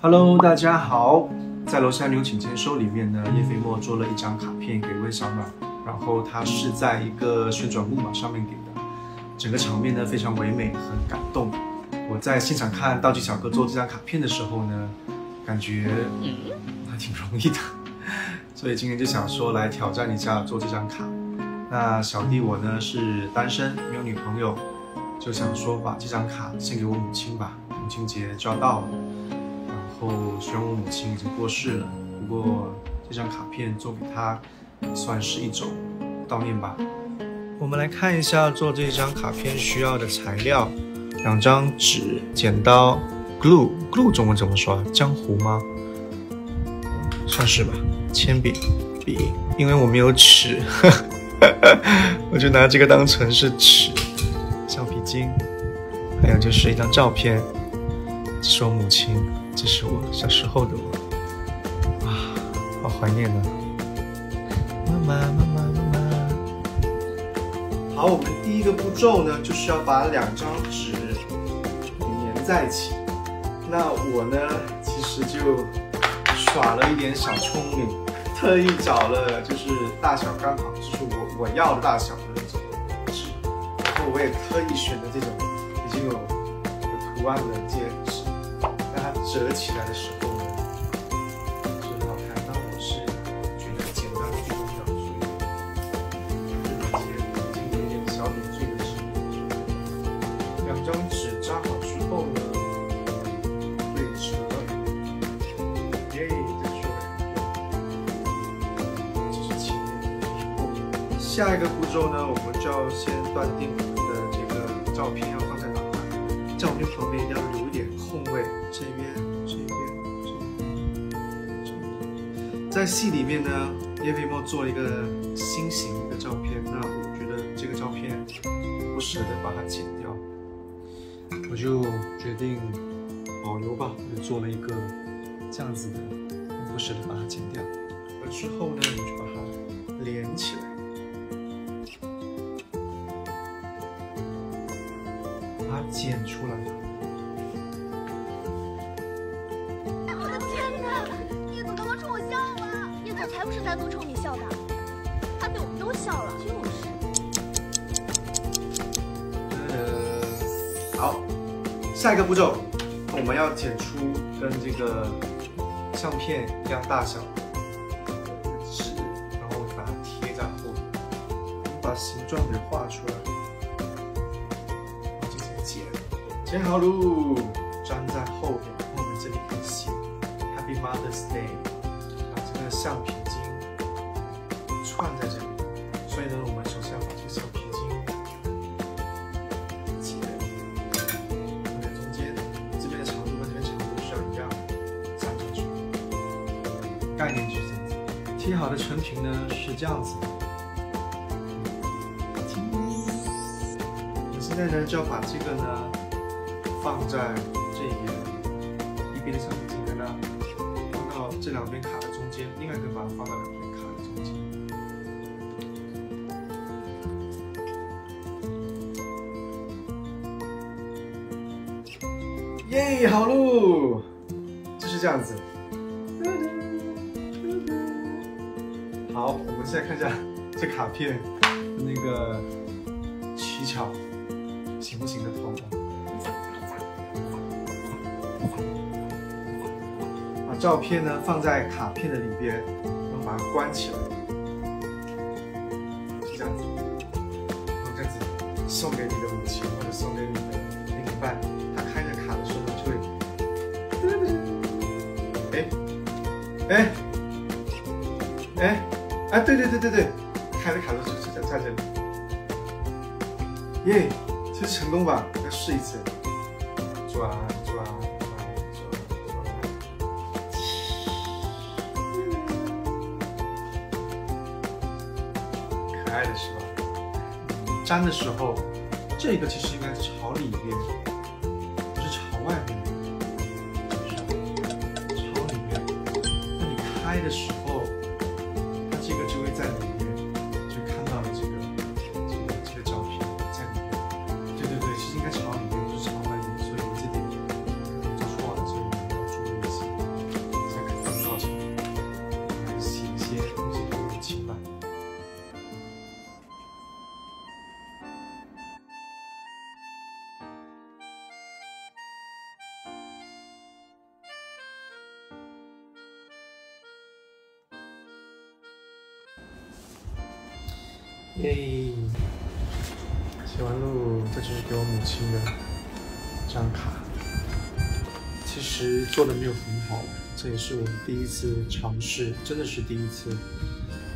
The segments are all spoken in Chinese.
Hello，大家好，在楼下牛请签收里面呢，叶飞墨做了一张卡片给温小暖，然后他是在一个旋转木马上面给的，整个场面呢非常唯美，很感动。我在现场看道具小哥做这张卡片的时候呢，感觉还挺容易的，所以今天就想说来挑战一下做这张卡。那小弟我呢是单身，没有女朋友，就想说把这张卡献给我母亲吧，母亲节就要到了。然后虽然我母亲已经过世了，不过这张卡片做给她，算是一种悼念吧。我们来看一下做这张卡片需要的材料。两张纸、剪刀、glue，glue 中文怎么说啊？浆糊吗？算是吧。铅笔、笔，因为我没有尺，我就拿这个当成是尺。还有就是一张照片，这是我母亲，这是我小时候的我，啊，好怀念啊！妈妈，妈妈，妈妈。好，我们第一个步骤呢，就是要把两张纸粘。在一起，那我呢，其实就耍了一点小聪明，特意找了就是大小刚好就是我我要的大小的那种，后我也特意选的这种已经有有图案的戒指，让它折起来的时候。下一个步骤呢，我们就要先断定我们的这个照片要放在哪。照片旁边一定要留一点空位，这边、这边、这边。在戏里面呢，叶飞墨做了一个心形的照片，那我觉得这个照片不舍得把它剪掉，我就决定保留吧，我就做了一个这样子的，不舍得把它剪掉。而之后呢，我就把它连起来。剪出来。我的天哪！叶总刚刚冲我笑了。叶总才不是单独冲你笑的，他对我们都笑了。就是。呃，好，下一个步骤，我们要剪出跟这个相片一样大小的纸，然后把它贴在后面，把形状给画出来。剪好喽，粘在后面，后面这里可以写 Happy Mother's Day，把这个橡皮筋串在这里。所以呢，我们首先要把这个橡皮筋接放在中间，这边的长度跟这边长度是要一样，粘上去。概念就是这样子。贴好的成品呢是这样子的。我现在呢就要把这个呢。放在这一边，一边的橡皮筋在那，放到这两边卡的中间，另外一个把它放到两边卡的中间。耶，好喽，就是这样子。好，我们现在看一下这卡片那个取巧行不行得通。照片呢放在卡片的里边，然后把它关起来，是这样子。然后这样子送给你的母亲或者送给你的另一半，他开着卡的时候就会，哎，哎，哎，哎，对对对对对，开着卡的时候就在在这里，耶，这是成功吧？再试一次，转转。开的是吧？粘的时候，这个其实应该朝里面，不是朝外面是，朝里面。那你开的时候，耶！写完路，这就是给我母亲的这张卡。其实做的没有很好，这也是我第一次尝试，真的是第一次。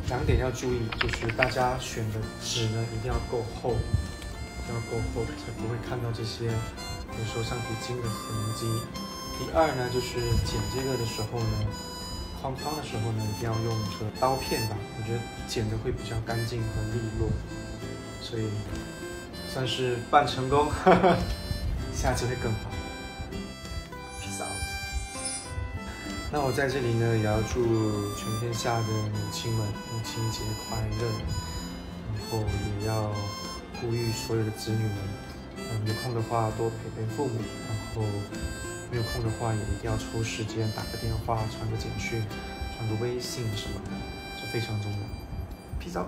两点要注意，就是大家选的纸呢一定要够厚，一定要够厚，才不会看到这些比如说橡皮筋的痕迹。第二呢，就是剪这个的时候呢，框框的时候呢，一定要用这个刀片吧，我觉得剪的会比较干净和利落，所以算是半成功，下次会更好。那我在这里呢，也要祝全天下的母亲们母亲节快乐，然后也要呼吁所有的子女们，嗯，有空的话多陪陪父母，然后没有空的话也一定要抽时间打个电话、传个简讯、传个微信什么的，这非常重要。Peace out。